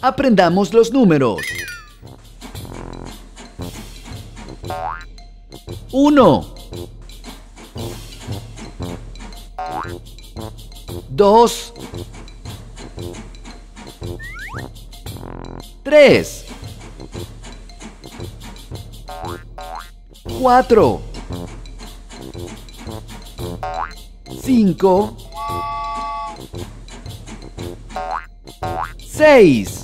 Aprendamos los números. 1 2 3 4 5 6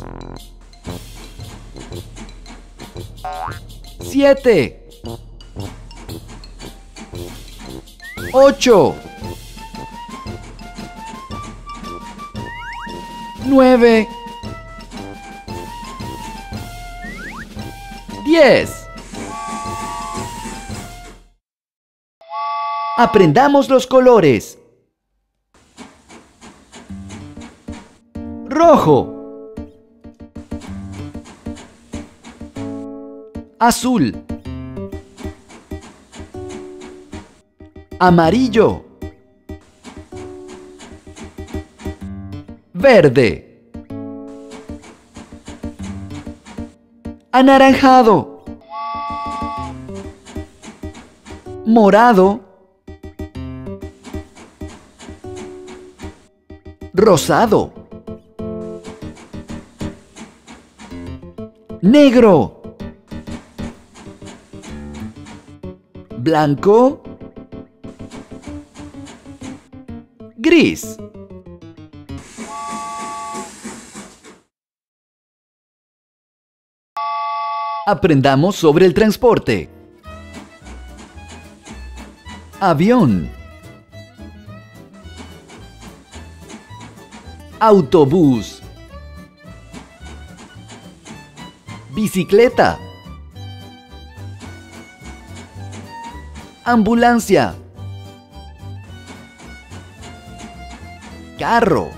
7 8 9 10 Aprendamos los colores. Rojo. Azul. Amarillo. Verde. Anaranjado. Morado. Rosado. Negro. Blanco. Gris. Aprendamos sobre el transporte. Avión. Autobús. Bicicleta. Ambulancia. Carro.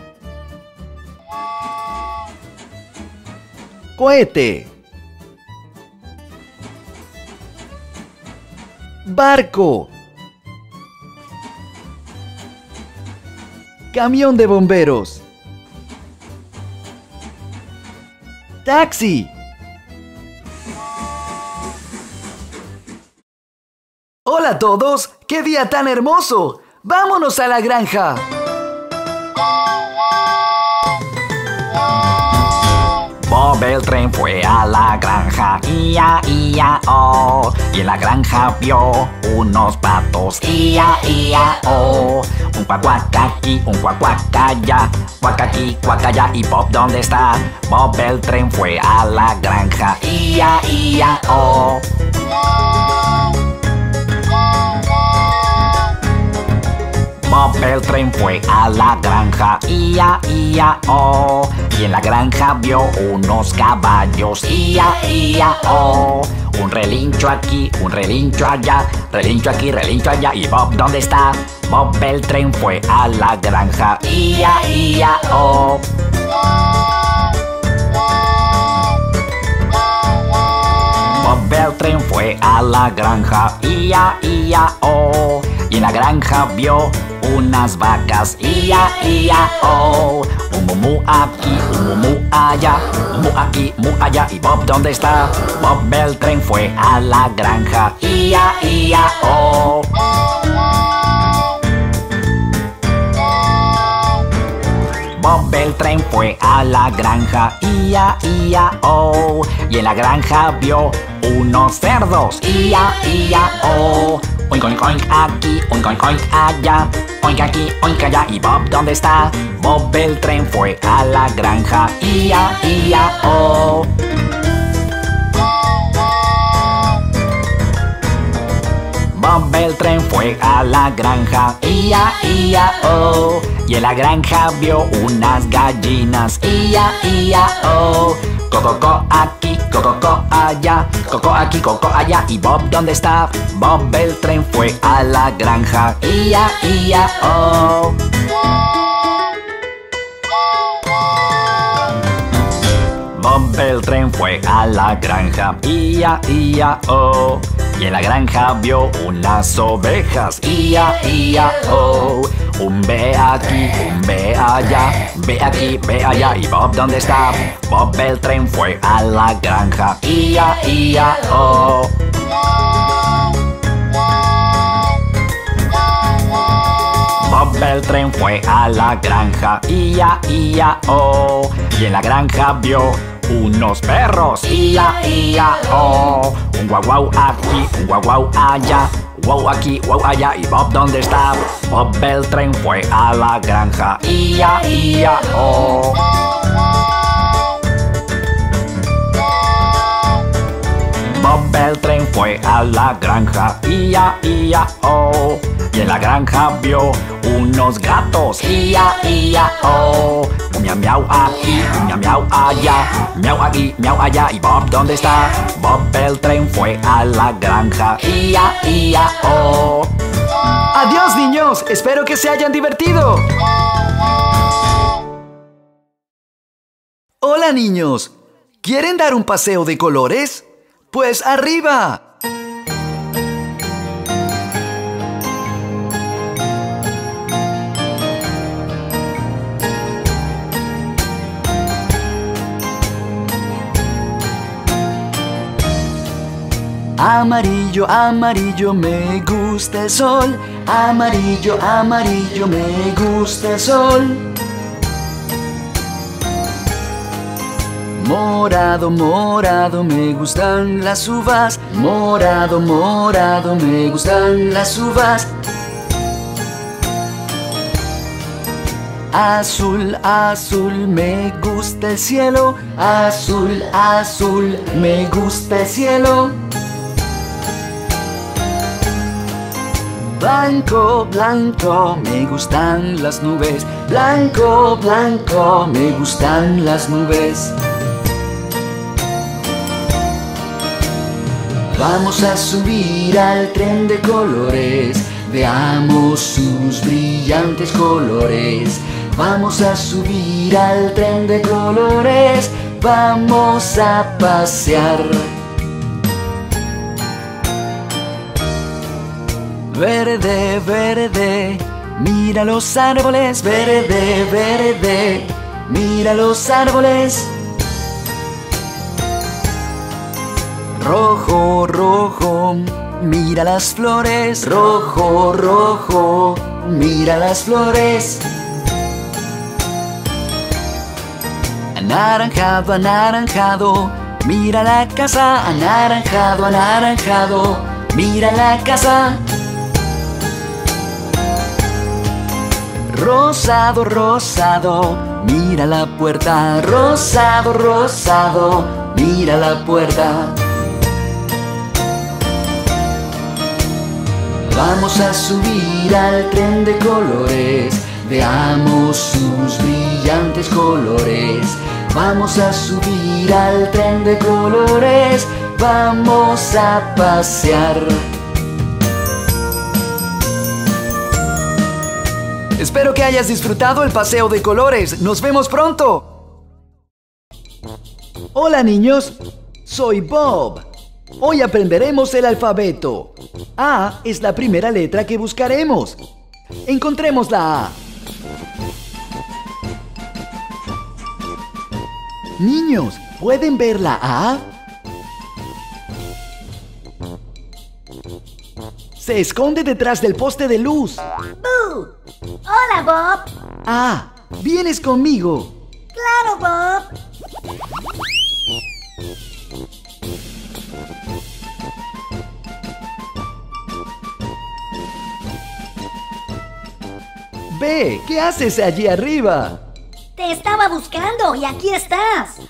Cohete. Barco. Camión de bomberos. Taxi. Hola a todos, qué día tan hermoso. Vámonos a la granja. Bob el tren fue a la granja, ia, ia, oh. Y en la granja vio unos patos, ia, ia, oh. Un cuacuaca aquí, un cuacuaca allá, cuaca. ¿Y Bob dónde está? Bob el tren fue a la granja, ia, ia, oh. El tren fue a la granja, ia, ia, oh. Y en la granja vio unos caballos, ia, ia, oh. Un relincho aquí, un relincho allá, relincho aquí, relincho allá. ¿Y Bob dónde está? Bob el tren fue a la granja, ia, ia, oh. Bob el tren fue a la granja, ia, ia, oh. Y en la granja vio unas vacas, ia, ia, oh. Un mumu aquí, un mumu allá, un mu aquí, mu allá. ¿Y Bob dónde está? Bob el tren fue a la granja, ia, ia, oh. Bob el tren fue a la granja, ia, ia, oh. Y en la granja vio unos cerdos, ia, ia, oh. Oink, oink, oink aquí, oink, oink, oink allá, oink aquí, oink allá. ¿Y Bob dónde está? Bob el tren fue a la granja, ia, ia, oh. Bob el tren fue a la granja, ia, ia, oh. Y en la granja vio unas gallinas, ia, ia, oh. Coco aquí, coco allá, coco aquí, coco allá. ¿Y Bob dónde está? Bob el tren fue a la granja, ia, ia, oh. Bob el tren fue a la granja, ia, ia, oh. Y en la granja vio unas ovejas. Ia, ia, oh. Un ve aquí, un ve allá. Ve aquí, ve allá. ¿Y Bob dónde está? Bob el tren fue a la granja. Ia, ia, oh. Bob el tren fue a la granja, ia, ia, oh. Y en la granja vio unos perros, ia, ia, oh. Un guau aquí, un guau allá, guau aquí, guau allá. ¿Y Bob dónde está? Bob el tren fue a la granja, ia, ia, oh. Fue a la granja, ia, ia, oh. Y en la granja vio unos gatos, ia, ia, oh. Miau miau aquí, un miau miau allá, miau aquí, miau allá. ¿Y Bob dónde está? Bob el tren fue a la granja, ia, ia, oh. Adiós niños, espero que se hayan divertido. Hola niños, ¿quieren dar un paseo de colores? Pues arriba. Amarillo, amarillo, me gusta el sol. Amarillo, amarillo, me gusta el sol. Morado, morado, me gustan las uvas. Morado, morado, me gustan las uvas. Azul, azul, me gusta el cielo. Azul, azul, me gusta el cielo. Blanco, blanco, me gustan las nubes. Blanco, blanco, me gustan las nubes. Vamos a subir al tren de colores. Veamos sus brillantes colores. Vamos a subir al tren de colores. Vamos a pasear. Verde, verde, mira los árboles. Verde, verde, mira los árboles. Rojo, rojo, mira las flores. Rojo, rojo, mira las flores. Anaranjado, anaranjado, mira la casa. Anaranjado, anaranjado, mira la casa. Rosado, rosado, mira la puerta. Rosado, rosado, mira la puerta. Vamos a subir al tren de colores. Veamos sus brillantes colores. Vamos a subir al tren de colores. Vamos a pasear. Espero que hayas disfrutado el paseo de colores. Nos vemos pronto. Hola niños, soy Bob. Hoy aprenderemos el alfabeto. A es la primera letra que buscaremos. Encontremos la A. Niños, ¿pueden ver la A? Se esconde detrás del poste de luz. ¡Boo! Hola, Bob. Ah, vienes conmigo. Claro, Bob. Ve, ¿qué haces allí arriba? Te estaba buscando y aquí estás.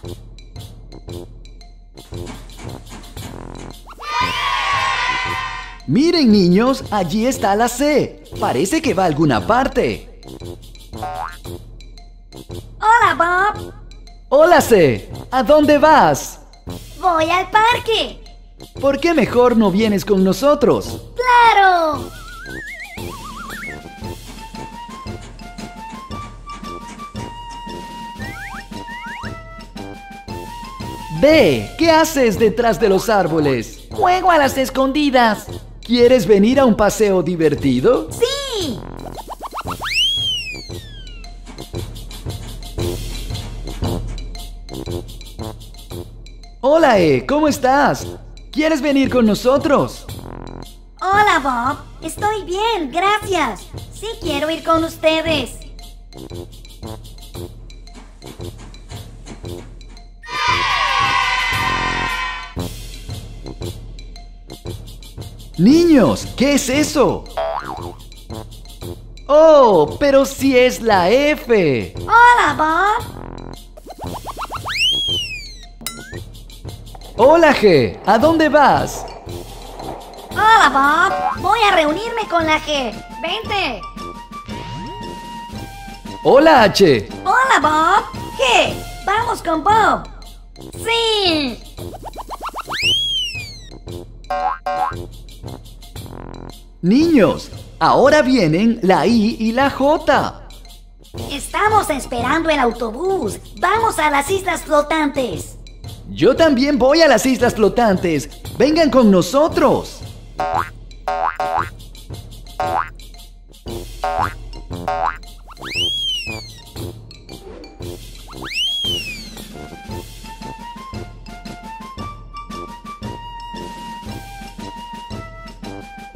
Miren niños, allí está la C. Parece que va a alguna parte. Hola, Bob. Hola C, ¿a dónde vas? Voy al parque. ¿Por qué mejor no vienes con nosotros? ¡Claro! Ve, ¿qué haces detrás de los árboles? Juego a las escondidas. ¿Quieres venir a un paseo divertido? ¡Sí! Hola, E, ¿cómo estás? ¿Quieres venir con nosotros? Hola, Bob. Estoy bien, gracias. Sí quiero ir con ustedes. Niños, ¿qué es eso? Oh, pero si es la F. Hola, Bob. Hola, G. ¿A dónde vas? Hola, Bob. Voy a reunirme con la G. Vente. Hola, H. Hola, Bob. ¿Qué? Vamos con Bob. Sí. Niños, ahora vienen la I y la J. Estamos esperando el autobús. Vamos a las islas flotantes. Yo también voy a las islas flotantes. Vengan con nosotros.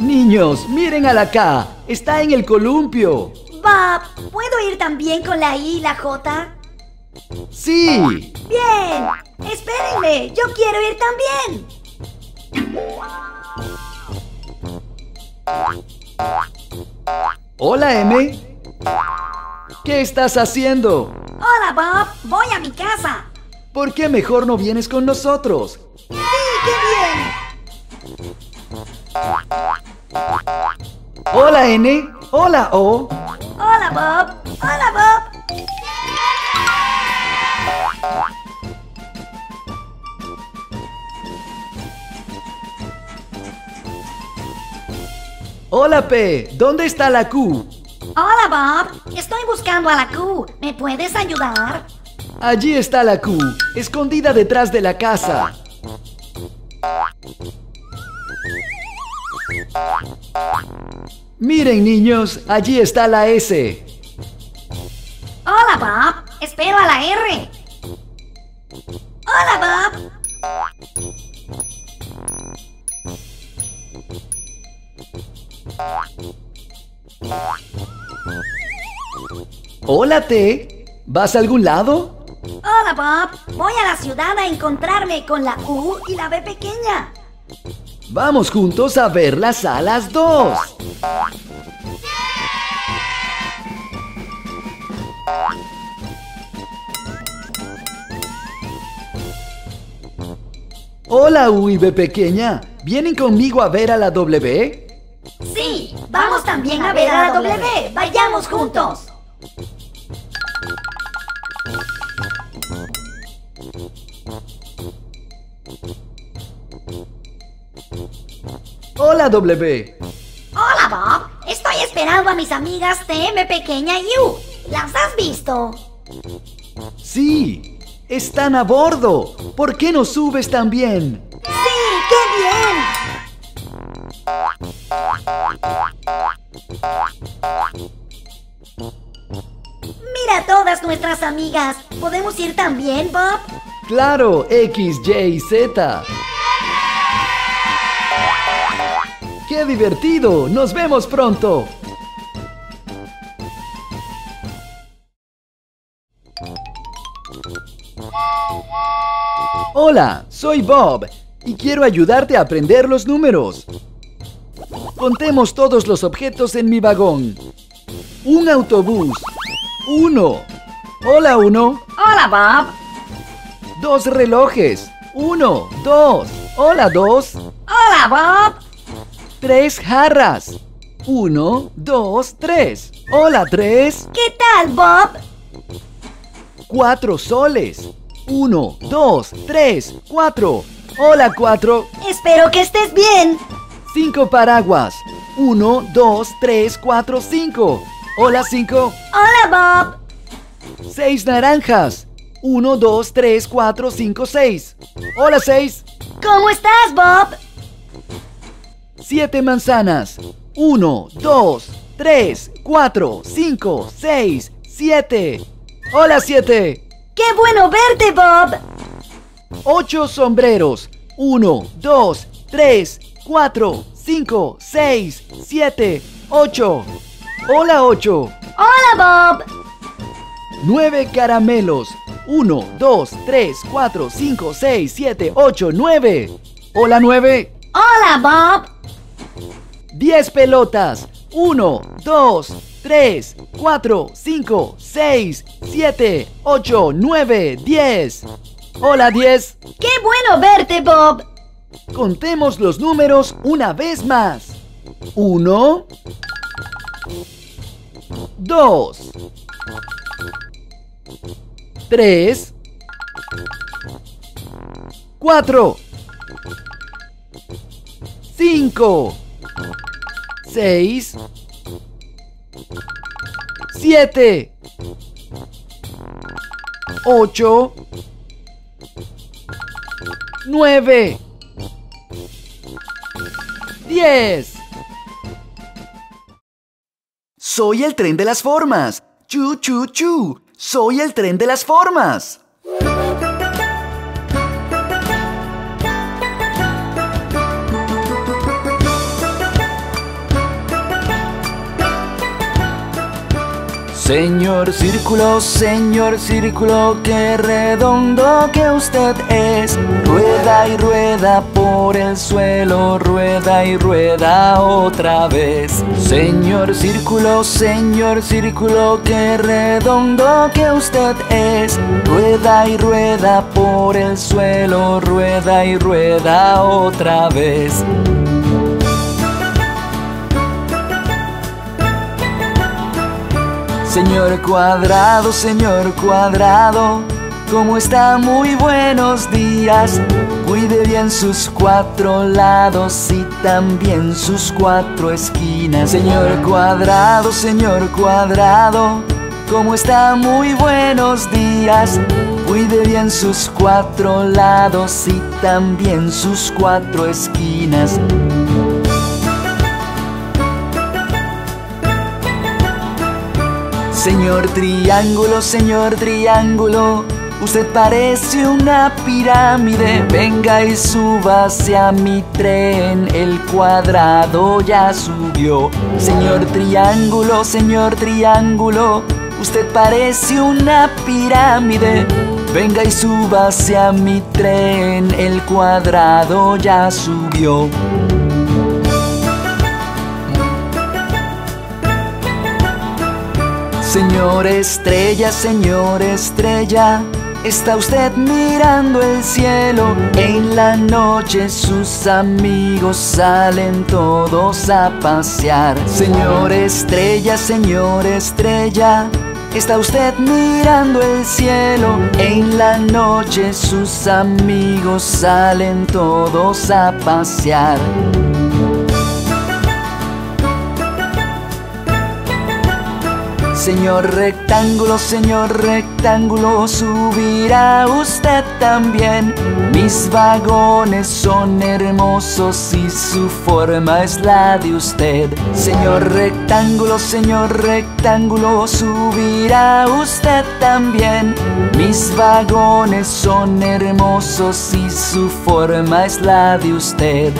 Niños, miren a la K. Está en el columpio. Bob, ¿puedo ir también con la I y la J? Sí. Bien. Espérenme. Yo quiero ir también. Hola, M. ¿Qué estás haciendo? Hola, Bob. Voy a mi casa. ¿Por qué mejor no vienes con nosotros? Sí, qué Hola, N. Hola, O. Hola, Bob. Hola, Bob. Hola, P. ¿Dónde está la Q? Hola, Bob. Estoy buscando a la Q. ¿Me puedes ayudar? Allí está la Q, escondida detrás de la casa. Miren, niños, allí está la S. Hola, Bob. Espero a la R. Hola, Bob. Hola, T. ¿Vas a algún lado? Hola, Bob. Voy a la ciudad a encontrarme con la U y la B pequeña. Vamos juntos a ver las alas 2. Hola, U y B pequeña. ¿Vienen conmigo a ver a la W? Sí, vamos también a ver a la W. Vayamos juntos. Hola, W. Hola, Bob. Estoy esperando a mis amigas TM pequeña y U. ¿Las has visto? Sí, están a bordo. ¿Por qué no subes también? Sí, qué bien. Mira todas nuestras amigas. ¿Podemos ir también, Bob? Claro, X, Y y Z. ¡Qué divertido! ¡Nos vemos pronto! Hola, soy Bob y quiero ayudarte a aprender los números. Contemos todos los objetos en mi vagón. Un autobús. Uno. Hola, uno. Hola, Bob. Dos relojes. Uno, dos. Hola, dos. Hola, Bob. Tres jarras. Uno, dos, tres. Hola, tres. ¿Qué tal, Bob? Cuatro soles. Uno, dos, tres, cuatro. Hola, cuatro. Espero que estés bien. Cinco paraguas. Uno, dos, tres, cuatro, cinco. Hola, cinco. Hola, Bob. Seis naranjas. Uno, dos, tres, cuatro, cinco, seis. Hola, seis. ¿Cómo estás, Bob? Siete manzanas. Uno, dos, tres, cuatro, cinco, seis, siete. Hola, siete. ¡Qué bueno verte, Bob! Ocho sombreros. Uno, dos, tres, cuatro, cinco, seis, siete, ocho. Hola, ocho. ¡Hola, Bob! Nueve caramelos. Uno, dos, tres, cuatro, cinco, seis, siete, ocho, nueve. Hola, nueve. ¡Hola, Bob! Diez pelotas. Uno, dos, tres, cuatro, cinco, seis, siete, ocho, nueve, diez. Hola, diez. ¡Qué bueno verte, Bob! Contemos los números una vez más. Uno. Dos. Tres. Cuatro. Cinco. Seis. Siete. Ocho. Nueve. 10. Soy el tren de las formas. Chu, chu, chu. Soy el tren de las formas. Señor círculo, señor círculo, qué redondo que usted es. Rueda y rueda por el suelo, rueda y rueda otra vez. Señor círculo, señor círculo, qué redondo que usted es. Rueda y rueda por el suelo, rueda y rueda otra vez. Señor cuadrado, señor cuadrado, ¿cómo está? Muy buenos días. Cuide bien sus cuatro lados y también sus cuatro esquinas. Señor cuadrado, señor cuadrado, ¿cómo está? Muy buenos días. Cuide bien sus cuatro lados y también sus cuatro esquinas. Señor triángulo, señor triángulo, usted parece una pirámide. Venga y suba hacia mi tren, el cuadrado ya subió. Señor triángulo, señor triángulo, usted parece una pirámide. Venga y suba hacia mi tren, el cuadrado ya subió. Señor estrella, señor estrella, está usted mirando el cielo. En la noche sus amigos salen todos a pasear. Señor estrella, señor estrella, está usted mirando el cielo. En la noche sus amigos salen todos a pasear. Señor rectángulo, señor rectángulo, subirá usted también. Mis vagones son hermosos y su forma es la de usted. Señor rectángulo, señor rectángulo, subirá usted también. Mis vagones son hermosos y su forma es la de usted.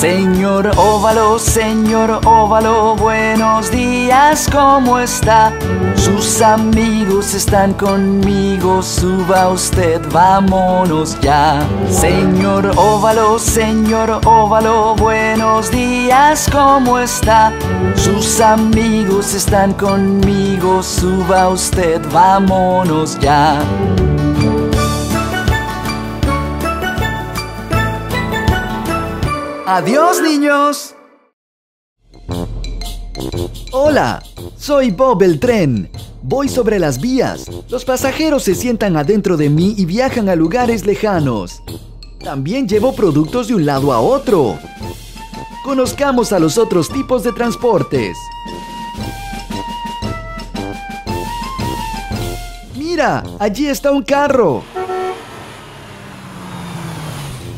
Señor óvalo, señor óvalo, buenos días, ¿cómo está? Sus amigos están conmigo, suba usted, vámonos ya. Señor óvalo, señor óvalo, buenos días, ¿cómo está? Sus amigos están conmigo, suba usted, vámonos ya. Adiós, niños. Hola, soy Bob el tren. Voy sobre las vías. Los pasajeros se sientan adentro de mí y viajan a lugares lejanos. También llevo productos de un lado a otro. Conozcamos a los otros tipos de transportes. Mira, allí está un carro.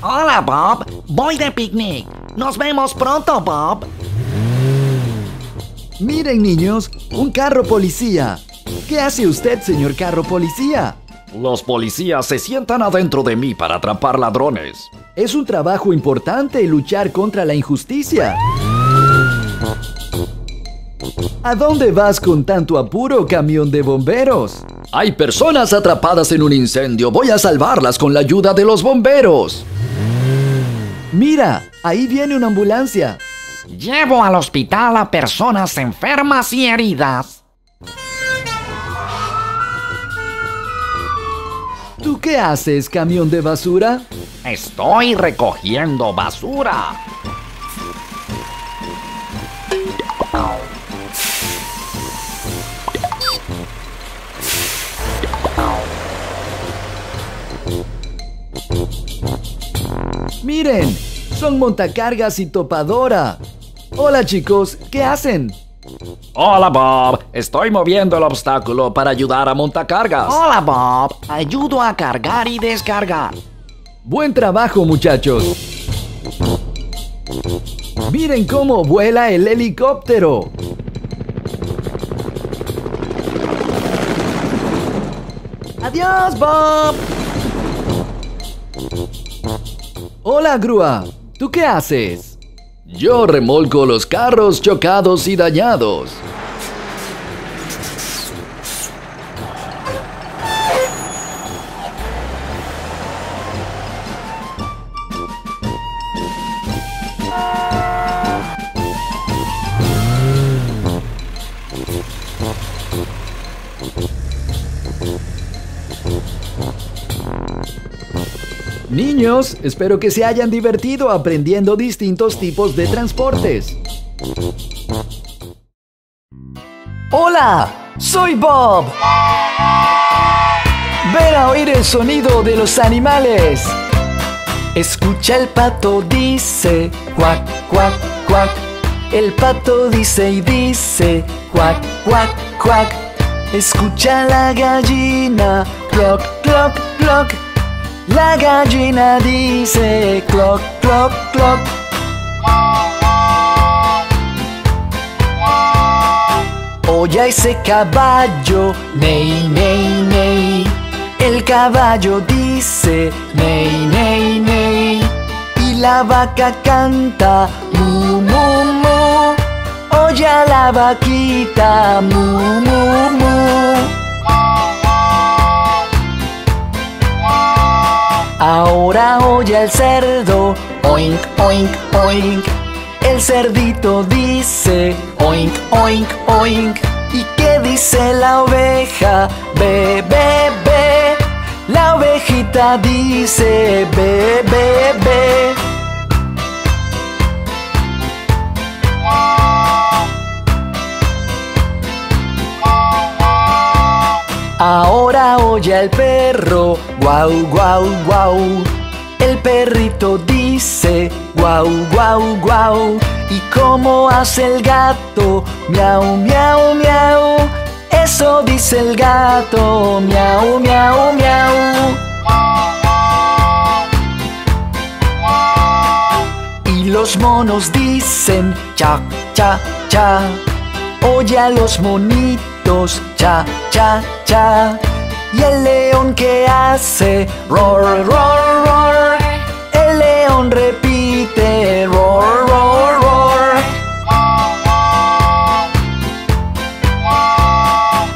Hola, Bob. Voy de picnic. Nos vemos pronto, Bob. Miren, niños, un carro policía. ¿Qué hace usted, señor carro policía? Los policías se sientan adentro de mí para atrapar ladrones. Es un trabajo importante luchar contra la injusticia. ¿A dónde vas con tanto apuro, camión de bomberos? Hay personas atrapadas en un incendio. Voy a salvarlas con la ayuda de los bomberos. Mira, ahí viene una ambulancia. Llevo al hospital a personas enfermas y heridas. ¿Tú qué haces, camión de basura? Estoy recogiendo basura. Miren, son montacargas y topadora. Hola chicos, ¿qué hacen? Hola, Bob. Estoy moviendo el obstáculo para ayudar a montacargas. Hola, Bob. Ayudo a cargar y descargar. Buen trabajo muchachos. Miren cómo vuela el helicóptero. Adiós, Bob. Hola, grúa. ¿Tú qué haces? Yo remolco los carros chocados y dañados. Espero que se hayan divertido aprendiendo distintos tipos de transportes. Hola, soy Bob. Ven a oír el sonido de los animales. Escucha el pato dice cuac, cuac, cuac. El pato dice y dice cuac, cuac, cuac. Escucha la gallina, clock, clock, clock. La gallina dice clock, clock, clock. Oye ese caballo, ney, ney, ney. El caballo dice ney, ney, ney. Y la vaca canta mu, mu, mu. Oye la vaquita mu, mu, mu. Ahora oye el cerdo, oink, oink, oink. El cerdito dice, oink, oink, oink. ¿Y qué dice la oveja? Be, be, be. La ovejita dice, be, be, be. Ahora oye el perro, guau, guau, guau. El perrito dice, guau, guau, guau. ¿Y cómo hace el gato? Miau, miau, miau. Eso dice el gato, miau, miau, miau. Y los monos dicen, cha, cha, cha. Oye a los monitos, cha, cha, cha. Y el león que hace, roar, roar, roar. El león repite, roar, roar, roar.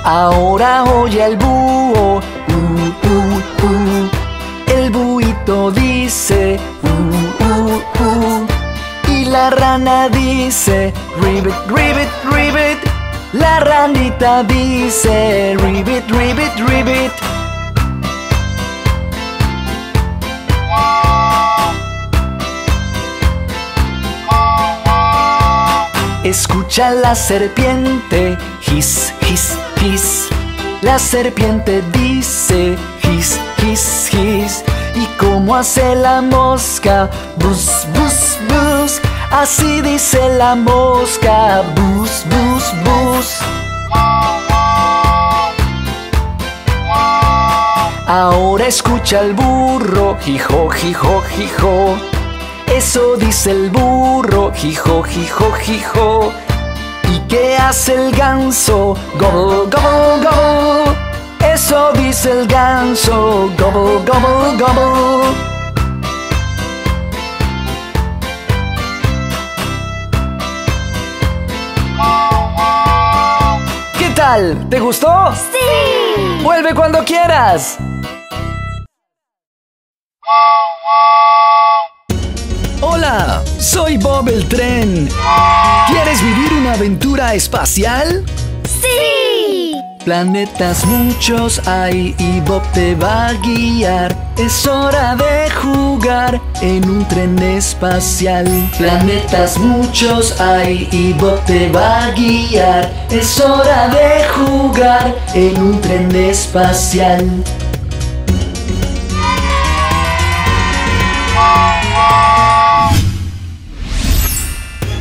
Ahora oye el búho, uh, uh, uh. El buito dice, uh, uh, uh. Y la rana dice, ribbit, ribbit, ribbit. La ranita dice, ribbit, ribbit, ribbit. Escucha la serpiente, his, his, his. La serpiente dice, his, his, his. Y como hace la mosca, bus, bus, bus. Así dice la mosca, bus, bus, bus. Ahora escucha el burro, hijo, hijo, hijo. Eso dice el burro, hijo, hijo, hijo. ¿Y qué hace el ganso? Gobble, gobble, gobble. Eso dice el ganso, gobble, gobble, gobble. Tal? ¿Te gustó? ¡Sí! Vuelve cuando quieras. Hola, soy Bob el tren. ¿Quieres vivir una aventura espacial? Planetas muchos hay y Bob te va a guiar. Es hora de jugar en un tren espacial. Planetas muchos hay y Bob te va a guiar. Es hora de jugar en un tren espacial.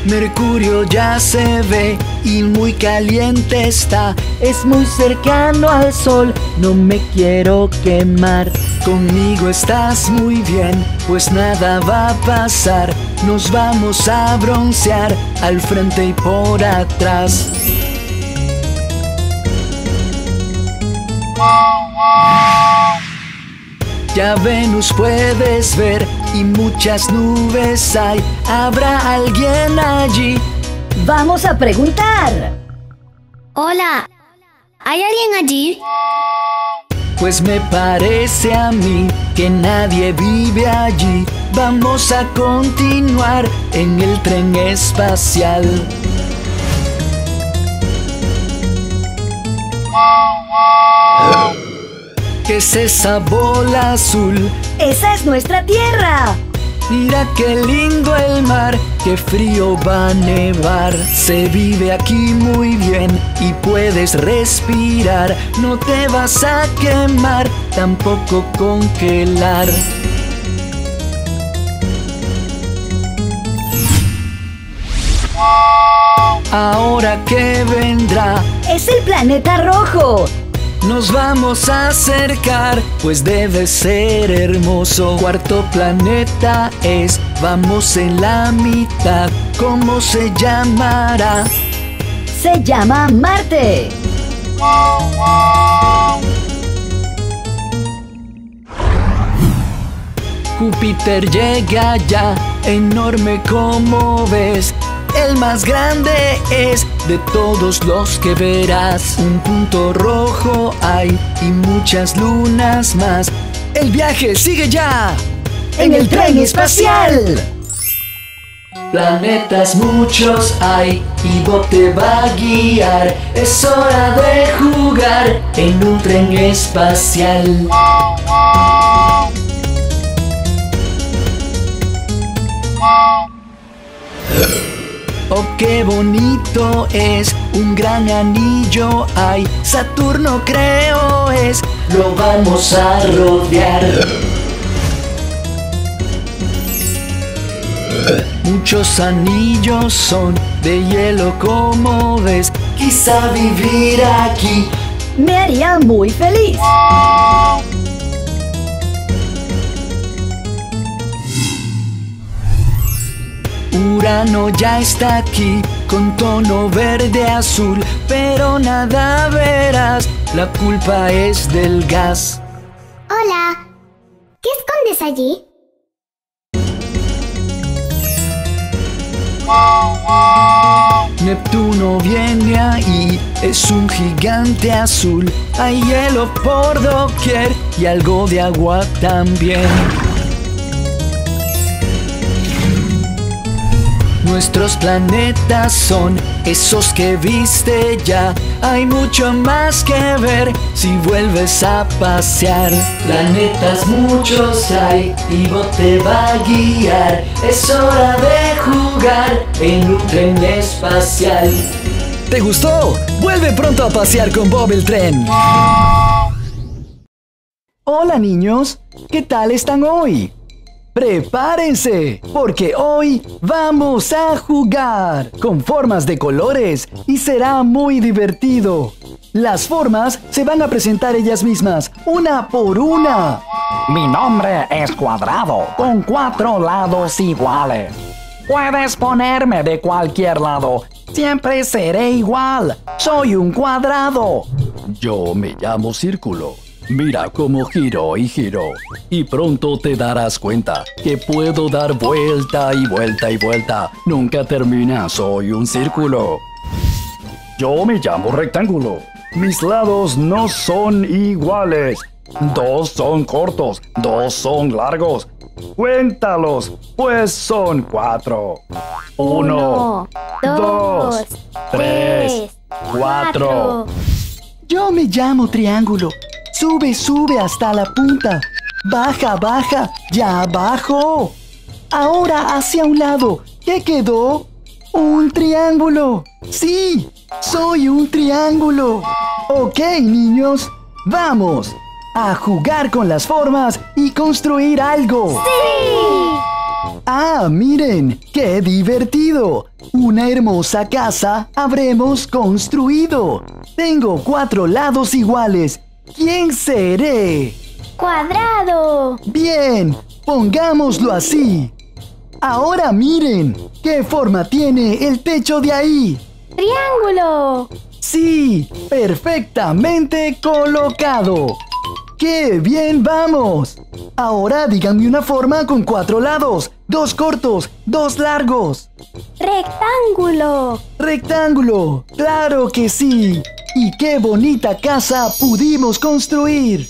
Mercurio ya se ve y muy caliente está. Es muy cercano al sol, no me quiero quemar. Conmigo estás muy bien, pues nada va a pasar. Nos vamos a broncear al frente y por atrás. Ya Venus puedes ver y muchas nubes hay. ¿Habrá alguien allí? Vamos a preguntar. Hola, ¿hay alguien allí? Pues me parece a mí que nadie vive allí. Vamos a continuar en el tren espacial. ¿Qué es esa bola azul? ¡Esa es nuestra tierra! Mira qué lindo el mar, qué frío va a nevar. Se vive aquí muy bien y puedes respirar. No te vas a quemar, tampoco congelar. Ahora que vendrá, ¡Es el planeta rojo! Nos vamos a acercar, pues debe ser hermoso. Cuarto planeta es, vamos en la mitad. ¿Cómo se llamará? Se llama Marte. Júpiter llega ya, enorme como ves. El más grande es de todos los que verás. Un punto rojo hay y muchas lunas más. El viaje sigue ya. En el tren espacial. Planetas muchos hay y Bob te va a guiar. Es hora de jugar en un tren espacial. Oh, qué bonito es, un gran anillo hay. Saturno creo es, lo vamos a rodear. Muchos anillos son de hielo como ves. Quizá vivir aquí Me haría muy feliz. Urano ya está aquí con tono verde azul, pero nada verás, la culpa es del gas. Hola, ¿qué escondes allí? Neptuno viene ahí, es un gigante azul, hay hielo por doquier y algo de agua también. Nuestros planetas son esos que viste ya. Hay mucho más que ver si vuelves a pasear. Planetas muchos hay y vos te va a guiar. Es hora de jugar en un tren espacial. ¿Te gustó? Vuelve pronto a pasear con Bob el tren. Hola niños, ¿qué tal están hoy? Prepárense, porque hoy vamos a jugar con formas de colores y será muy divertido. Las formas se van a presentar ellas mismas, una por una. Mi nombre es Cuadrado, con cuatro lados iguales. Puedes ponerme de cualquier lado, siempre seré igual. Soy un cuadrado. Yo me llamo Círculo. Mira cómo giro y giro. Y pronto te darás cuenta que puedo dar vuelta y vuelta y vuelta. Nunca termina, soy un círculo. Yo me llamo rectángulo. Mis lados no son iguales. Dos son cortos, dos son largos. Cuéntalos, pues son cuatro. Uno, dos, tres, cuatro. Yo me llamo triángulo. Sube, sube hasta la punta. Baja, baja, ya abajo. Ahora hacia un lado. ¿Qué quedó? Un triángulo. Sí, soy un triángulo. Ok, niños, vamos a jugar con las formas y construir algo. ¡Sí! Ah, miren, qué divertido. Una hermosa casa habremos construido. Tengo cuatro lados iguales. ¿Quién seré? ¡Cuadrado! Bien, pongámoslo así. Ahora miren, ¿qué forma tiene el techo de ahí? ¡Triángulo! Sí, perfectamente colocado. ¡Qué bien vamos! Ahora díganme una forma con cuatro lados, dos cortos, dos largos. ¡Rectángulo! Rectángulo, claro que sí. Y qué bonita casa pudimos construir.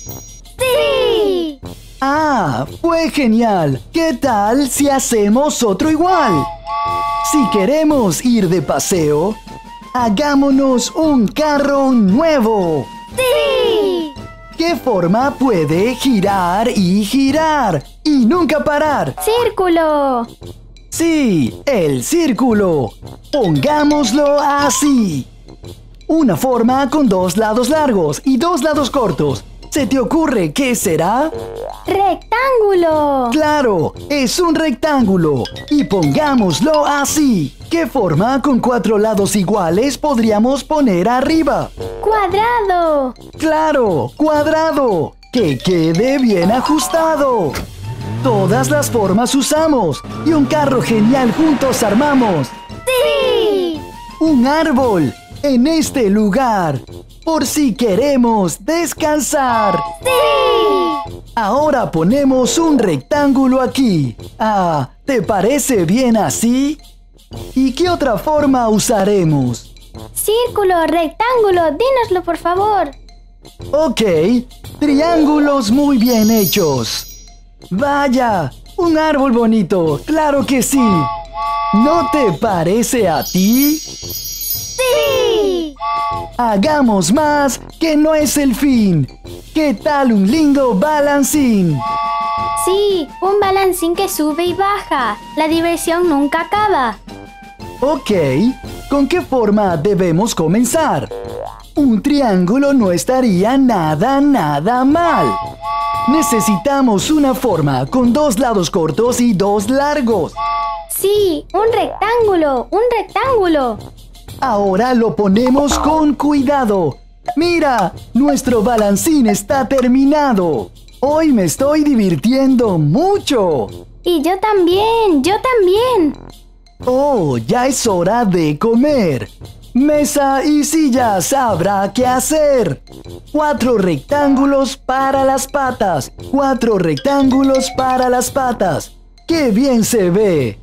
¡Sí! Ah, fue genial. ¿Qué tal si hacemos otro igual? Si queremos ir de paseo, hagámonos un carro nuevo. ¡Sí! ¿Qué forma puede girar y girar y nunca parar? ¡Círculo! Sí, el círculo. Pongámoslo así. Una forma con dos lados largos y dos lados cortos. ¿Se te ocurre qué será? ¡Rectángulo! Claro, es un rectángulo. Y pongámoslo así. ¿Qué forma con cuatro lados iguales podríamos poner arriba? ¡Cuadrado! Claro, cuadrado. Que quede bien ajustado. Todas las formas usamos y un carro genial juntos armamos. ¡Sí! Un árbol en este lugar por si queremos descansar. ¡Sí! Ahora ponemos un rectángulo aquí. Ah, ¿te parece bien así? ¿Y qué otra forma usaremos? Círculo, rectángulo, dínoslo por favor. Ok, triángulos muy bien hechos. Vaya, un árbol bonito, claro que sí. ¿No te parece a ti? ¡Sí! Hagamos más, que no es el fin. ¿Qué tal un lindo balancín? Sí, un balancín que sube y baja. La diversión nunca acaba. Ok, ¿con qué forma debemos comenzar? Un triángulo no estaría nada, nada mal. Necesitamos una forma con dos lados cortos y dos largos. Sí, un rectángulo, un rectángulo. Ahora lo ponemos con cuidado. Mira, nuestro balancín está terminado. Hoy me estoy divirtiendo mucho. Y yo también, yo también. Oh, ya es hora de comer. Mesa y sillas habrá que hacer. Cuatro rectángulos para las patas. Cuatro rectángulos para las patas. ¡Qué bien se ve!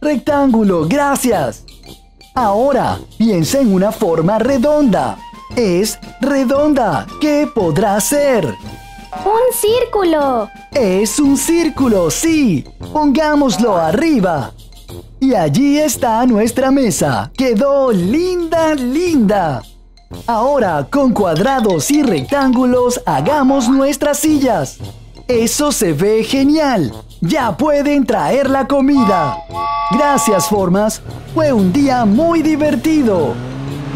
Rectángulo, gracias. Ahora piensa en una forma redonda. Es redonda. ¿Qué podrá ser? Un círculo. Es un círculo, sí. Pongámoslo arriba. Y allí está nuestra mesa. Quedó linda, linda. Ahora, con cuadrados y rectángulos, hagamos nuestras sillas. Eso se ve genial. Ya pueden traer la comida. Gracias, Formas. Fue un día muy divertido.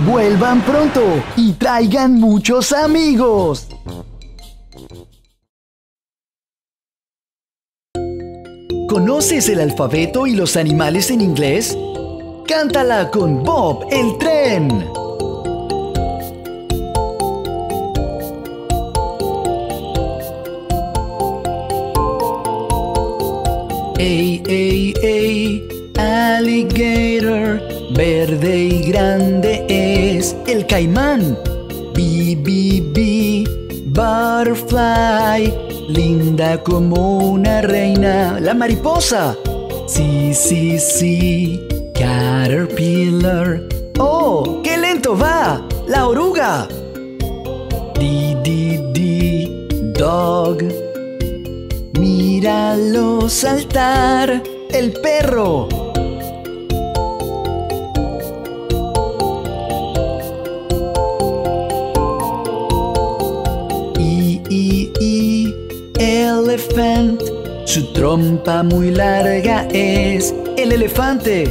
Vuelvan pronto y traigan muchos amigos. ¿Conoces el alfabeto y los animales en inglés? Cántala con Bob el tren. Ey, ey, ey alligator, verde y grande es el caimán. Bi, butterfly, linda como una reina. La mariposa. Sí, sí, sí, caterpillar. ¡Oh, qué lento va! La oruga. Di, di, di, dog. Míralo saltar, el perro. Su trompa muy larga es el elefante.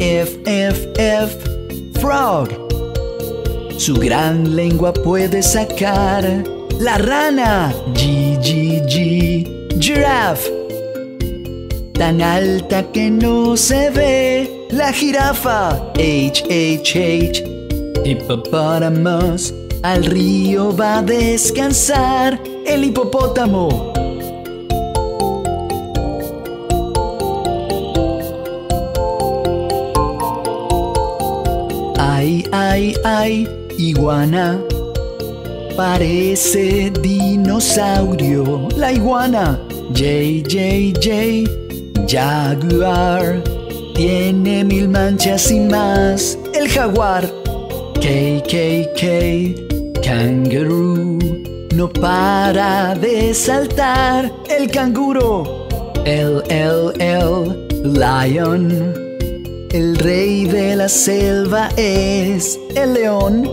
F, F, F, frog. Su gran lengua puede sacar la rana. G, G, G, giraffe. Tan alta que no se ve la jirafa. H, H, H, hippopotamus. Al río va a descansar el hipopótamo. Ay, ay, iguana. Parece dinosaurio. La iguana. J, J, J. Jaguar. Tiene mil manchas y más. El jaguar. K, K, K. Kangaroo. No para de saltar. El canguro. L, L, L. Lion. El rey de la selva es el león.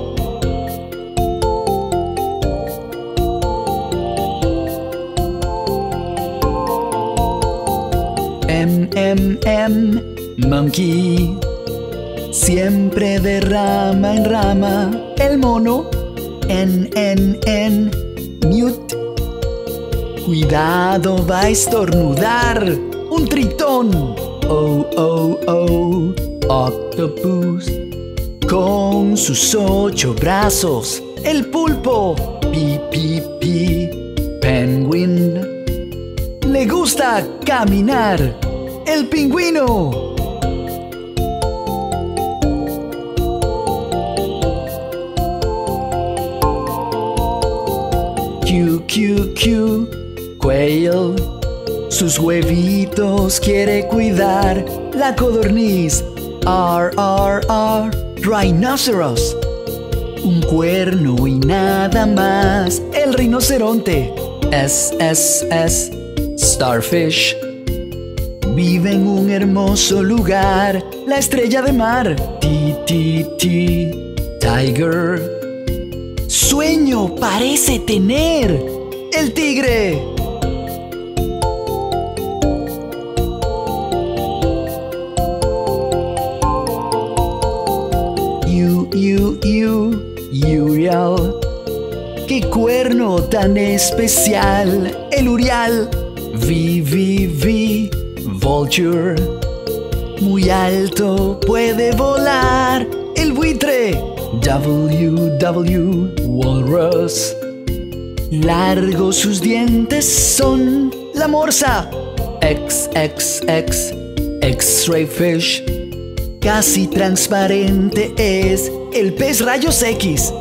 M, M, M, monkey. Siempre de rama en rama el mono. N, N, N, mute. Cuidado, va a estornudar un tritón. Oh, oh, oh, octopus. Con sus ocho brazos, el pulpo. Pi, pi, pi, penguin. Le gusta caminar, el pingüino. Q, Q, Q, quail. Sus huevitos quiere cuidar la codorniz. R, R, R, rhinoceros. Un cuerno y nada más. El rinoceronte. S, S, S, starfish. Vive en un hermoso lugar. La estrella de mar. T, T, T, tiger. Sueño parece tener. El tigre. ¡Qué cuerno tan especial! El Urial. V, V, V, Vulture. Muy alto puede volar. El buitre. W, W, Walrus. Largos sus dientes son. La morsa. X, X, X, X-ray fish. Casi transparente es el pez rayos X.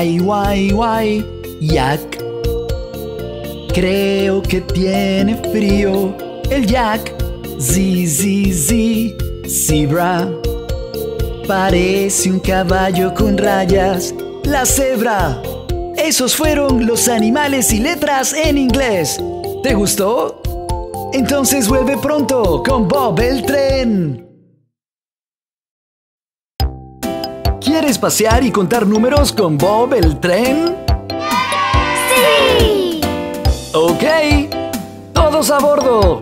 Guay, guay, guay, yak. Creo que tiene frío el yak. Z, Z, Z, zebra. Parece un caballo con rayas. La cebra. Esos fueron los animales y letras en inglés. ¿Te gustó? Entonces vuelve pronto con Bob el tren. ¿Quieres pasear y contar números con Bob el tren? ¡Sí! Ok, todos a bordo.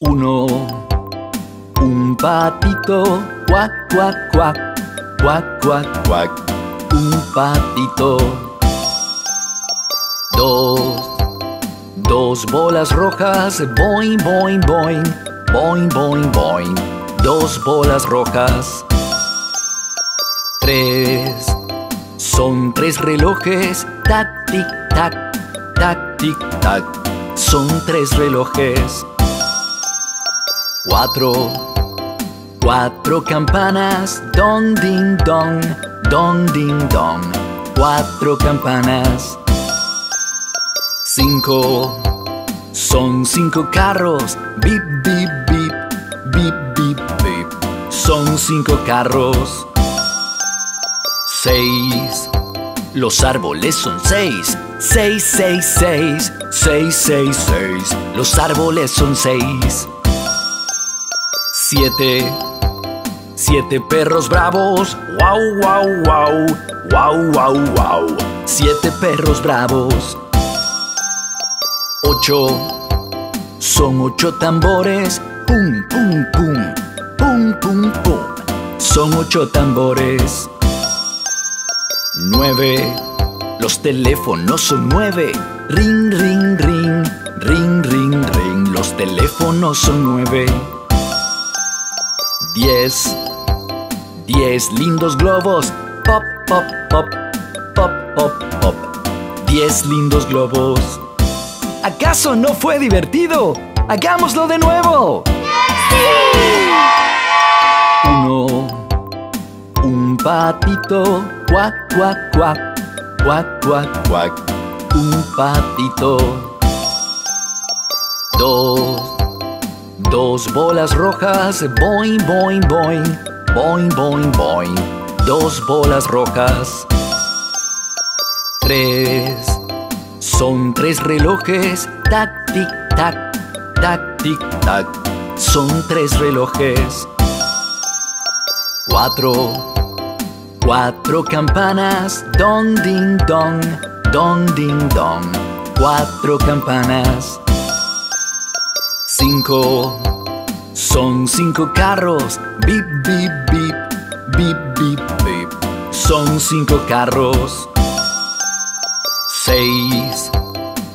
Uno, un patito, cuac, cuac, cuac, cuac, cuac, cuac, un patito. Dos, dos bolas rojas, boing, boing, boing, boing, boing, boing, dos bolas rojas. Tres. Son tres relojes. Tac, tic, tac. Tac, tic, tac. Son tres relojes. Cuatro. Cuatro campanas. Don, ding, dong. Don, ding, dong. Cuatro campanas. Cinco. Son cinco carros. Bip, bip. Son cinco carros. Seis. Los árboles son seis. Seis, seis, seis. Seis, seis, seis. Los árboles son seis. Siete. Siete perros bravos. Wow, wow, wow. Wow, wow, wow. Siete perros bravos. Ocho. Son ocho tambores. Pum, pum, pum. Pum, pum. Son ocho tambores. Nueve. Los teléfonos son nueve. Ring, ring, ring. Ring, ring, ring. Los teléfonos son nueve. Diez. Diez lindos globos. Pop, pop, pop. Pop, pop, pop. Diez lindos globos. ¿Acaso no fue divertido? ¡Hagámoslo de nuevo! Uno. Patito. Cuac, cuac, cuac. Cuac, cuac, cuac. Un patito. Dos. Dos bolas rojas. Boing, boing, boing. Boing, boing, boing. Dos bolas rojas. Tres. Son tres relojes. Tac, tic, tac. Tac, tic, tac. Son tres relojes. Cuatro. Cuatro campanas. Don, ding, dong. Don, ding, dong. Cuatro campanas. Cinco. Son cinco carros. Bip, bip, bip. Bip, bip, bip. Son cinco carros. Seis.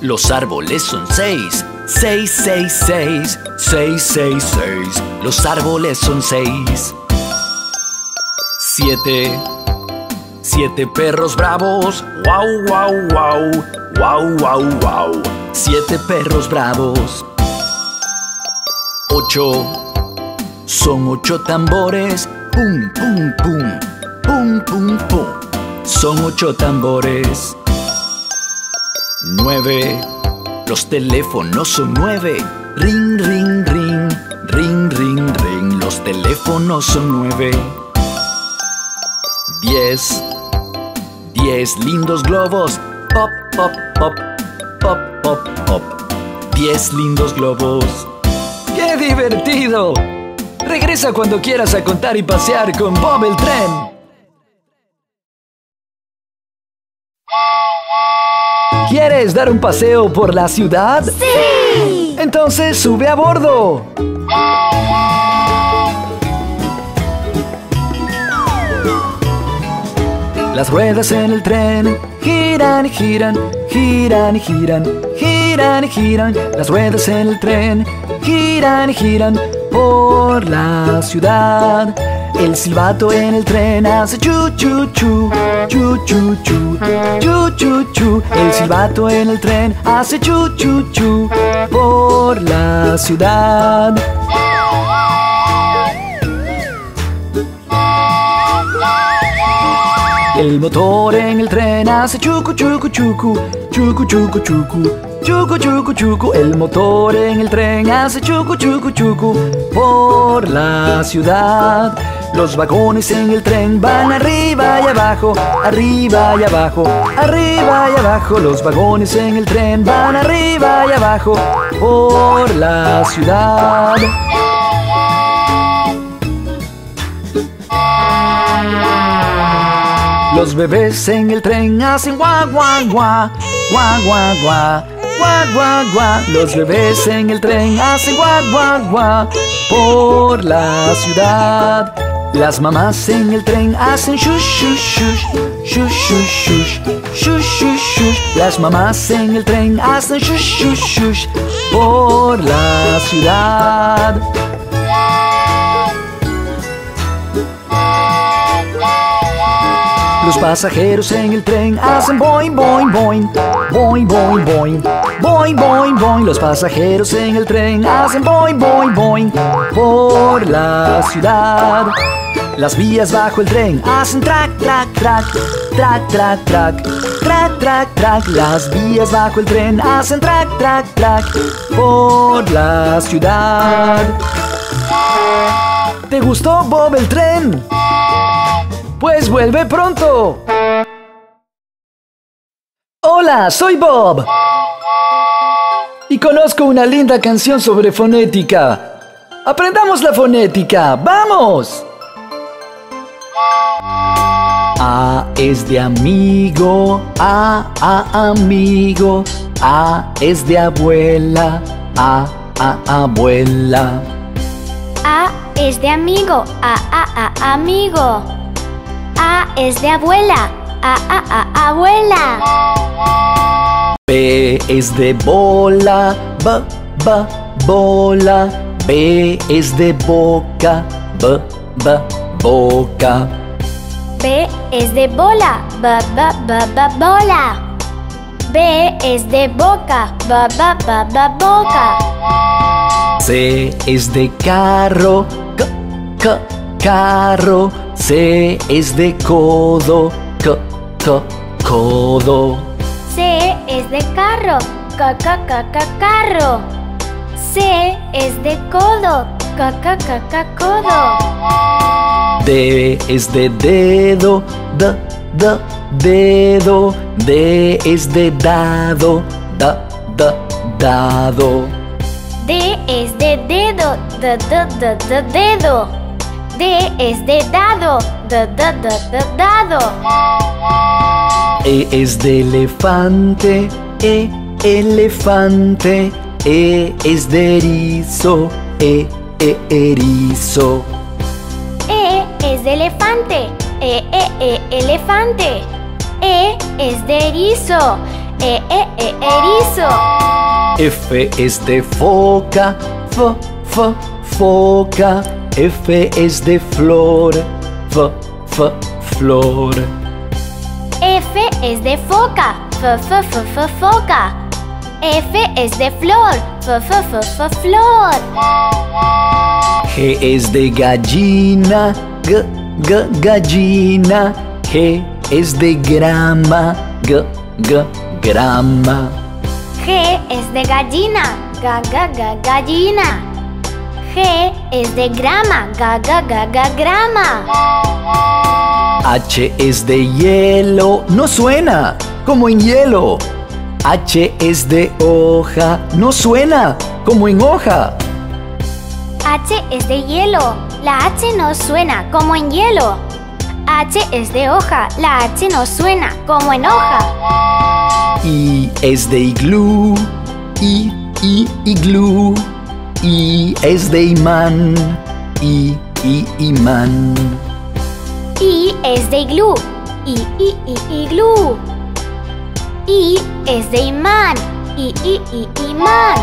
Los árboles son seis. Seis, seis, seis. Seis, seis, seis. Los árboles son seis. Siete. Siete perros bravos. Wow, wow, wow. Wow, wow, wow. Siete perros bravos. Ocho. Son ocho tambores. Pum, pum, pum. Pum, pum, pum. Son ocho tambores. Nueve. Los teléfonos son nueve. Ring, ring, ring. Ring, ring, ring. Los teléfonos son nueve. Diez. Diez lindos globos. Pop, pop, pop. Pop, pop, pop. Diez lindos globos. ¡Qué divertido! Regresa cuando quieras a contar y pasear con Bob el tren. ¿Quieres dar un paseo por la ciudad? ¡Sí! Entonces sube a bordo. Las ruedas en el tren giran y giran, giran y giran, giran y giran. Las ruedas en el tren giran y giran por la ciudad. El silbato en el tren hace chu chu chu, chu chu chu, chu chu chu. El silbato en el tren hace chu chu chu por la ciudad. El motor en el tren hace chucu chucu chucu, chucu chucu chucu, chucu chucu chucu. El motor en el tren hace chucu chucu chucu por la ciudad. Los vagones en el tren van arriba y abajo, arriba y abajo, arriba y abajo. Los vagones en el tren van arriba y abajo por la ciudad. Los bebés en el tren hacen guau guau guau, guau. Los bebés en el tren hacen guau guau guau por la ciudad. Las mamás en el tren hacen shush shush shush, shush shush shush, shush shush shush. Las mamás en el tren hacen shush shush shush por la ciudad. Los pasajeros en el tren hacen boing, boing, boing. Boing, boing, boing. Boing, boing, boing. Los pasajeros en el tren hacen boing, boing, boing. Por la ciudad. Las vías bajo el tren hacen track, track, track. Track, track, track. Track, track, track. Las vías bajo el tren hacen track, track, track. Por la ciudad. ¿Te gustó Bob el tren? Pues vuelve pronto. Hola, soy Bob. Y conozco una linda canción sobre fonética. Aprendamos la fonética. ¡Vamos! A es de amigo, A, A, amigo. A es de abuela, A, A, abuela. A es de amigo. A, A, A, amigo. A es de abuela. A, A, A, abuela. B es de bola, B, B, bola. B es de boca, B, B, boca. B es de bola. B, B, B, B, bola. B es de boca. B, B, B, B, boca. C es de carro, C, C, carro. C es de codo, C, C, codo. C es de carro. C, C, C, C, carro. C es de codo. C, C, C, C, codo. D es de dedo, D, D, dedo. D es de dado, D, D, dado. D es de dedo, d, d, d, d, dedo. D es de dado, d, d, d, d, dado. E es de elefante, E, elefante. E es de erizo, E, E, erizo. E es de elefante, E, E, E, elefante. E es de erizo, E, E, E, erizo. F es de foca, F, F, foca. F es de flor, F, F, flor. F es de foca, F, F, F, F, foca. F es de flor, F, F, F, F, flor. G es de gallina, G, G, gallina. G es de grama, G, G, grama. G es de gallina, ga, ga, ga, gallina. G es de grama, ga, ga, ga, ga, grama. H es de hielo, no suena como en hielo. H es de hoja, no suena como en hoja. H es de hielo, la H no suena como en hielo. H es de hoja, la H no suena como en hoja. I es de iglú, I, I, iglú. I es de imán, I, I, imán. I es de iglú, I, I, I, iglú. I es de imán, I, I, I, imán.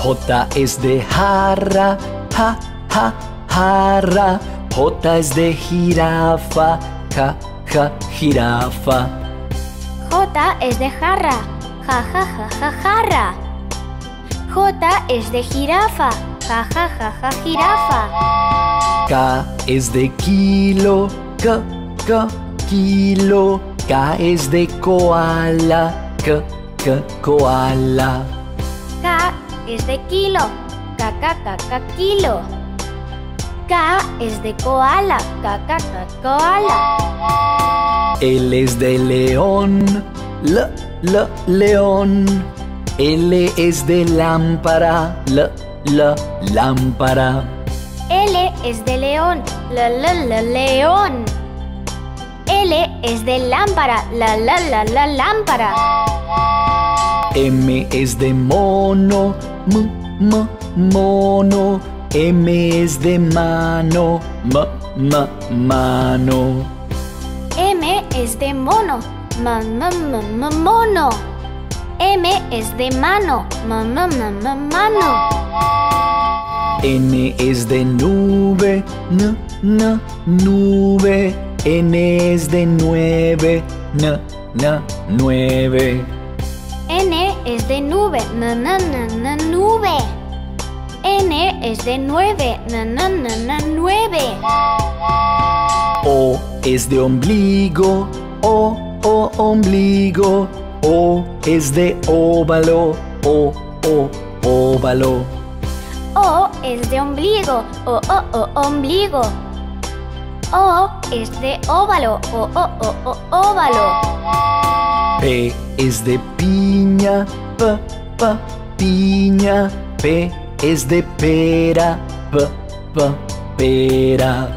J es de jarra, ja, ja, jarra. J es de jirafa, ja, ja, jirafa. J es de jarra, ja, ja, ja, ja, jarra. J es de jirafa, ja, ja, ja, ja, jirafa. K es de kilo, K, K, kilo. K es de koala, K, K, koala. K es de kilo, K, K, K, K, kilo. K es de koala, K, K, K, koala. L es de león, L, L, león. L es de lámpara, L, L, lámpara. L es de león, L, L, L, león. L es de lámpara, la, la, la, la, lámpara. M es de mono, M, M, mono. M es de mano, M, M, mano. M es de mono, M, M, M, M, mono. M es de mano. Mamá, mamá, mano. N es de nube, n, n, nube. N es de nueve, n, n, nueve. N es de nube. Na, na, na, na, nube. N es de nueve. Na, na, na, na, nueve. O es de ombligo, o, o, ombligo. O es de óvalo, o, o, óvalo. O es de ombligo. O, o, o, ombligo. O es de óvalo. O, o, o, o, óvalo. P es de piña, p, p, piña. P es de pera, p, p, pera.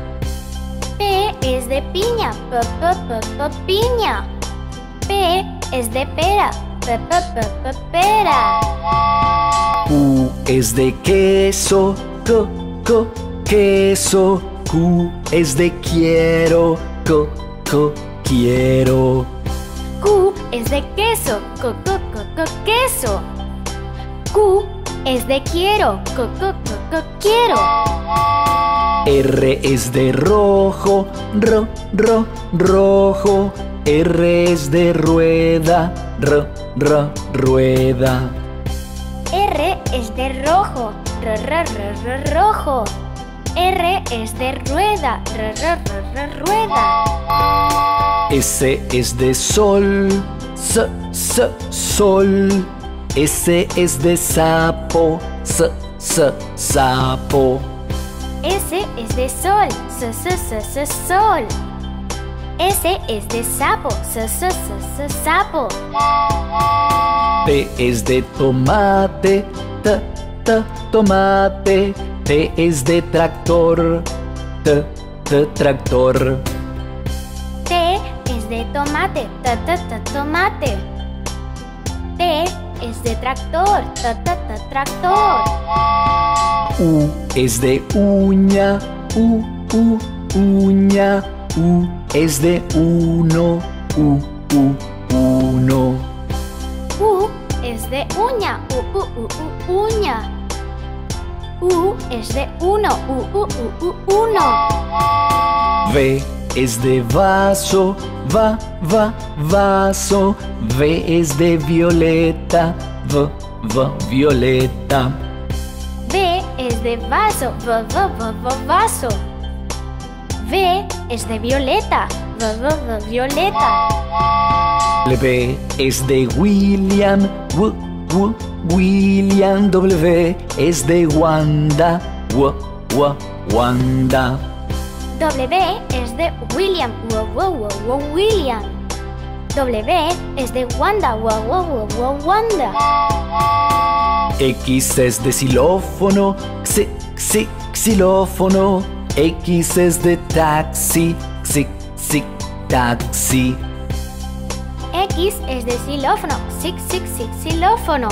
P es de piña. P, p, p, p, piña. P es de pera. P, p, p, p, pera. Q es de queso, Q, Q, queso. Q es de quiero, Q, Q, quiero. Q es de queso. Q, Q, Q, queso. Q es de quiero. Q, Q, Q, Q, quiero. R es de rojo, ro, ro, rojo. R es de rueda, ro, ro, rueda. R es de rojo. R, r, r, r, rojo. R es de rueda. R, r, r, r, rueda. S es de sol, s, s, sol. S es de sapo, s, s, sapo. S es de sol. S, s, s, s, sol. S es de sapo. S, s, s, s, sapo. T es de tomate, t, t, tomate. T es de tractor, t, t, tractor. T es de tomate. T, t, t, tomate. T es de tractor. T, t, t, tractor. U es de uña, u, u, uña. U es de uno, u, u, uno. U es de uña. U, u, u, u, uña. U es de uno. U, u, u, u, uno. V es de vaso, va, va, vaso. V es de violeta, v, v, violeta. V es de vaso. V, v, v, v, vaso. V es de violeta. V, v, v, violeta. W es de William, w, w, William. W es de Wanda, w, w, Wanda. W es de William. W, w, w, w, William. W es de Wanda. W, w, w, w, Wanda. X es de xilófono, x, x, xilófono. X es de taxi, x, x, taxi. X es de xilófono. Six, six, six, xilófono.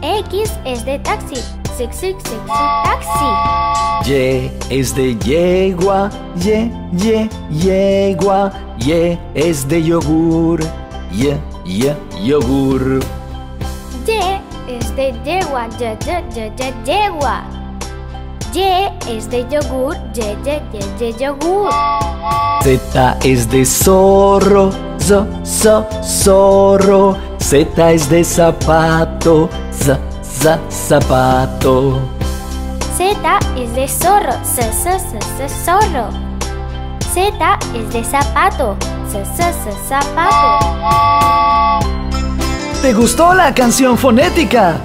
X es de taxi. Six, six, six, taxi. Y es de yegua, ye, ye, yegua. Y es de yogur, ye, ye, yogur. Y es de yegua. Y, y, y, y, yegua. Y es de yogur. Y, y, y, y, yogur. Z es de zorro, zo, zo, zorro. Z es de zapato, z, z, zapato. Z es de zorro. S, s, s, s, zorro. Z es de zapato. S, s, s, zapato. ¿Te gustó la canción fonética?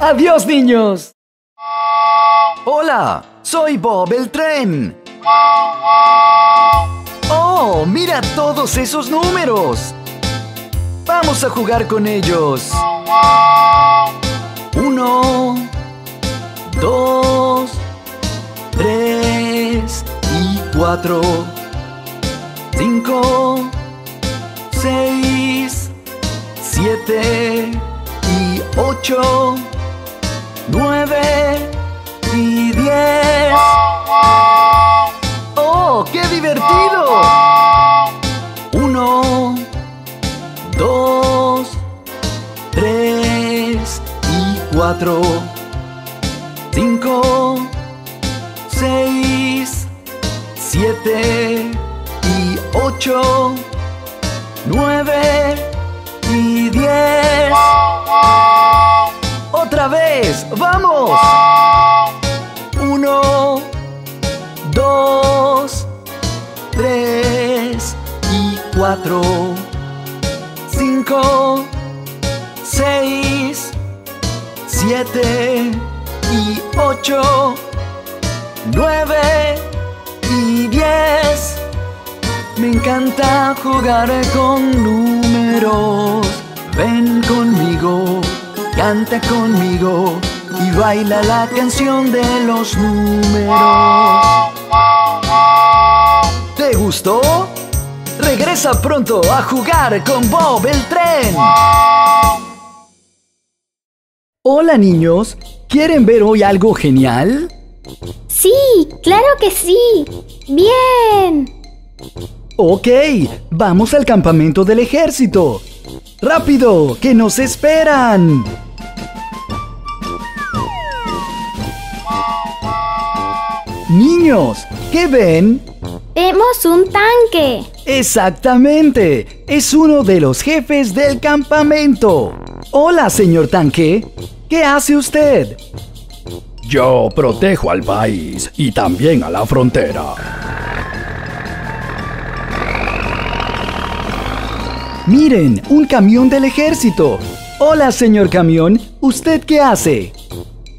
Adiós, niños. Hola, soy Bob el tren. Oh, mira todos esos números. Vamos a jugar con ellos. Uno, dos, tres y cuatro. Cinco, seis, siete y ocho, nueve y diez. Cuatro, cinco, seis, siete y ocho, nueve y diez. Otra vez, vamos. Uno, dos, tres y cuatro, cinco, siete y ocho, nueve y diez. Me encanta jugar con números. Ven conmigo, canta conmigo y baila la canción de los números. ¿Te gustó? Regresa pronto a jugar con Bob el tren. Hola niños, ¿quieren ver hoy algo genial? Sí, claro que sí. Bien. Ok, vamos al campamento del ejército. ¡Rápido! ¡Que nos esperan! Niños, ¿qué ven? Vemos un tanque. Exactamente, es uno de los jefes del campamento. Hola, señor tanque. ¿Qué hace usted? Yo protejo al país y también a la frontera. Miren, un camión del ejército. Hola, señor camión. ¿Usted qué hace?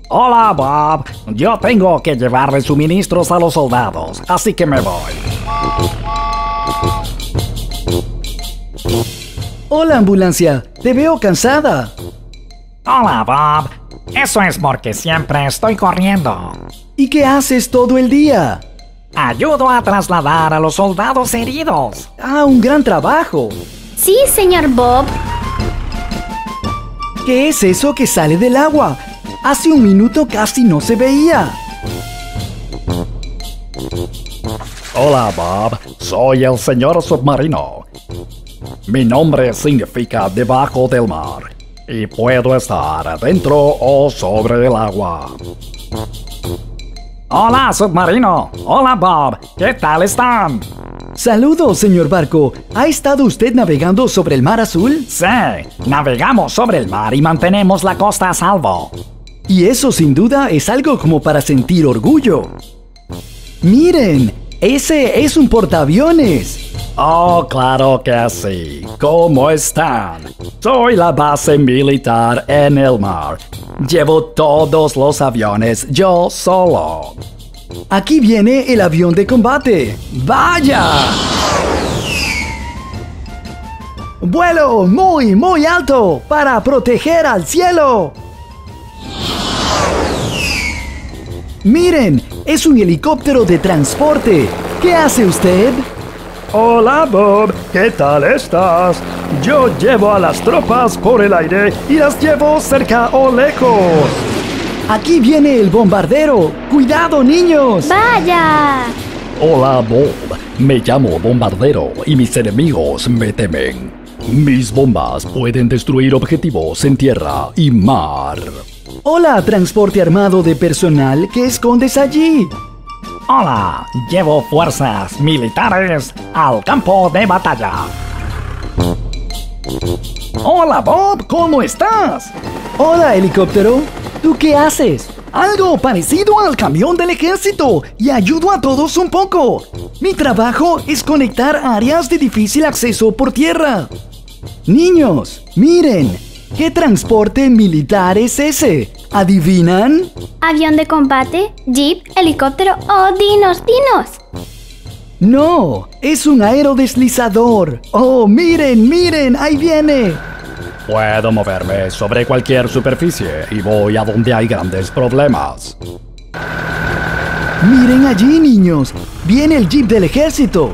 Hola, Bob. Yo tengo que llevarle suministros a los soldados, así que me voy. Hola, ambulancia. Te veo cansada. Hola, Bob. Eso es porque siempre estoy corriendo. ¿Y qué haces todo el día? Ayudo a trasladar a los soldados heridos. Ah, un gran trabajo. Sí, señor Bob. ¿Qué es eso que sale del agua? Hace un minuto casi no se veía. Hola, Bob. Soy el señor submarino. Mi nombre significa debajo del mar y puedo estar adentro o sobre el agua. Hola, submarino. Hola, Bob. ¿Qué tal están? Saludos, señor barco. ¿Ha estado usted navegando sobre el mar azul? Sí, navegamos sobre el mar y mantenemos la costa a salvo. Y eso sin duda es algo como para sentir orgullo. Miren, ese es un portaaviones. Oh, claro que sí. ¿Cómo están? Soy la base militar en el mar. Llevo todos los aviones yo solo. Aquí viene el avión de combate. ¡Vaya! Vuelo muy, muy alto para proteger al cielo. Miren, es un helicóptero de transporte. ¿Qué hace usted? Hola Bob, ¿qué tal estás? Yo llevo a las tropas por el aire y las llevo cerca o lejos. Aquí viene el bombardero. Cuidado, niños. Vaya. Hola Bob, me llamo Bombardero y mis enemigos me temen. Mis bombas pueden destruir objetivos en tierra y mar. Hola, transporte armado de personal. ¿Qué escondes allí? Hola, llevo fuerzas militares al campo de batalla. Hola, Bob, ¿cómo estás? Hola, helicóptero. ¿Tú qué haces? Algo parecido al camión del ejército y ayudo a todos un poco. Mi trabajo es conectar áreas de difícil acceso por tierra. Niños, miren, ¿qué transporte militar es ese? ¿Adivinan? Avión de combate, jeep, helicóptero o dinos, dinos. No, es un aerodeslizador. Oh, miren, miren, ahí viene. Puedo moverme sobre cualquier superficie y voy a donde hay grandes problemas. Miren allí, niños. Viene el jeep del ejército.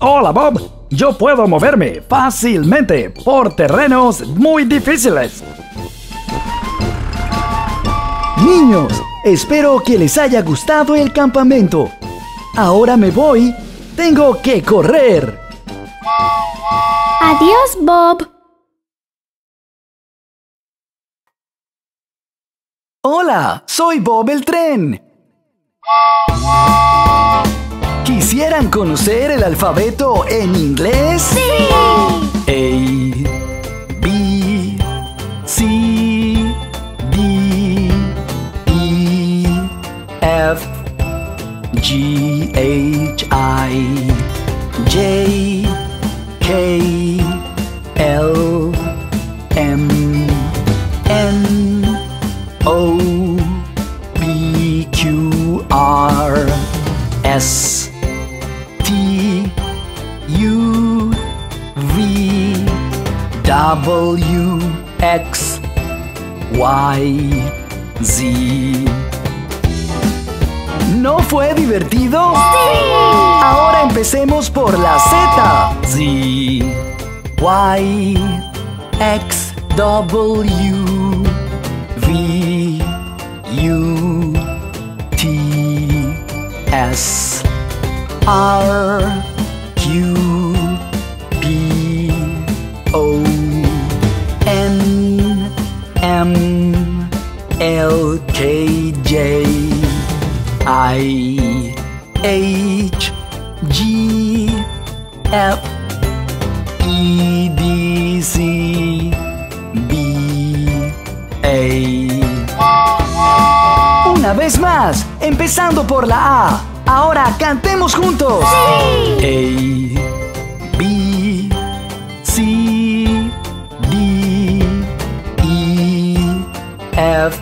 Hola, Bob. Yo puedo moverme fácilmente por terrenos muy difíciles. Niños, espero que les haya gustado el campamento. Ahora me voy. Tengo que correr. Adiós, Bob. Hola, soy Bob el Tren. ¿Quisieran conocer el alfabeto en inglés? ¡Sí! A, B, C, D, E, F, G, H, I, J, K, L, M, N, O, P, Q, R, S, W, X, Y, Z. ¿No fue divertido? Ahora empecemos por la Z. Z, Y, X, W, V, U, T, S, R, Q, P, O, J, I, H, G, F, E, D, C, B, A. Una vez más, empezando por la A. Ahora cantemos juntos. A, B, C, D, E, F,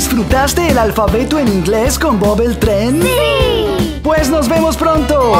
¿Disfrutaste el alfabeto en inglés con Bob el Tren? ¡Sí! Pues nos vemos pronto.